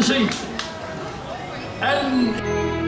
the. And